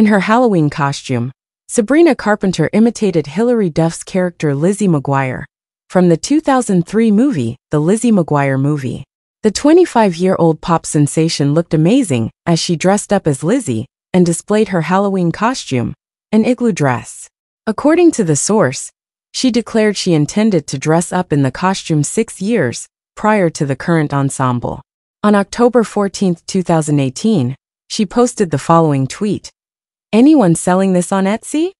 In her Halloween costume, Sabrina Carpenter imitated Hilary Duff's character Lizzie McGuire from the 2003 movie, The Lizzie McGuire Movie. The 25-year-old pop sensation looked amazing as she dressed up as Lizzie and displayed her Halloween costume, an igloo dress. According to the source, she declared she intended to dress up in the costume six years prior to the current ensemble. On October 14, 2018, she posted the following tweet. Anyone selling this on Etsy?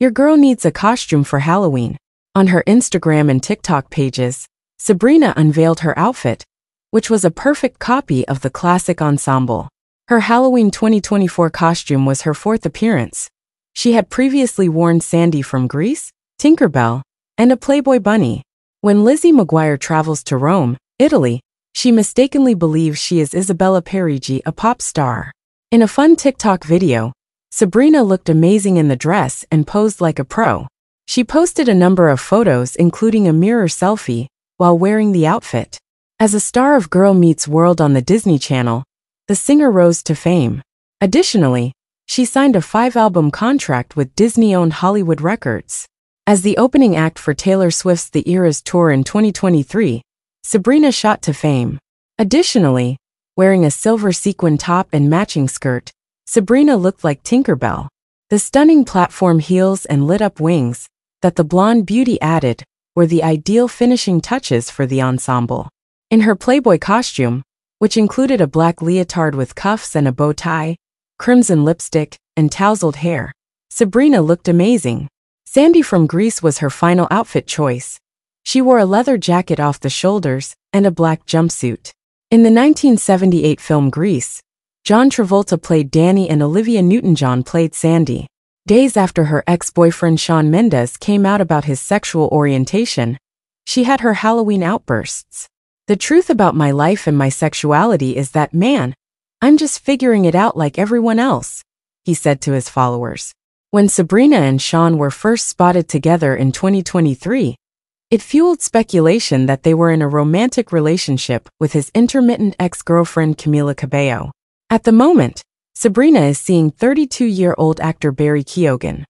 Your girl needs a costume for Halloween. On her Instagram and TikTok pages, Sabrina unveiled her outfit, which was a perfect copy of the classic ensemble. Her Halloween 2024 costume was her fourth appearance. She had previously worn Sandy from Grease, Tinkerbell, and a Playboy bunny. When Lizzie McGuire travels to Rome, Italy, she mistakenly believes she is Isabella Parigi, a pop star. In a fun TikTok video, Sabrina looked amazing in the dress and posed like a pro. She posted a number of photos including a mirror selfie while wearing the outfit. As a star of Girl Meets World on the Disney Channel, the singer rose to fame. Additionally, she signed a five-album contract with Disney-owned Hollywood Records. As the opening act for Taylor Swift's The Eras tour in 2023, Sabrina shot to fame. Additionally, wearing a silver sequin top and matching skirt, Sabrina looked like Tinkerbell. The stunning platform heels and lit-up wings that the blonde beauty added were the ideal finishing touches for the ensemble. In her Playboy costume, which included a black leotard with cuffs and a bow tie, crimson lipstick, and tousled hair, Sabrina looked amazing. Sandy from Grease was her final outfit choice. She wore a leather jacket off the shoulders and a black jumpsuit. In the 1978 film Grease, John Travolta played Danny and Olivia Newton-John played Sandy. Days after her ex-boyfriend Shawn Mendes came out about his sexual orientation, she had her Halloween outbursts. The truth about my life and my sexuality is that, man, I'm just figuring it out like everyone else, he said to his followers. When Sabrina and Shawn were first spotted together in 2023, it fueled speculation that they were in a romantic relationship with his intermittent ex-girlfriend Camila Cabello. At the moment, Sabrina is seeing 32-year-old actor Barry Keoghan.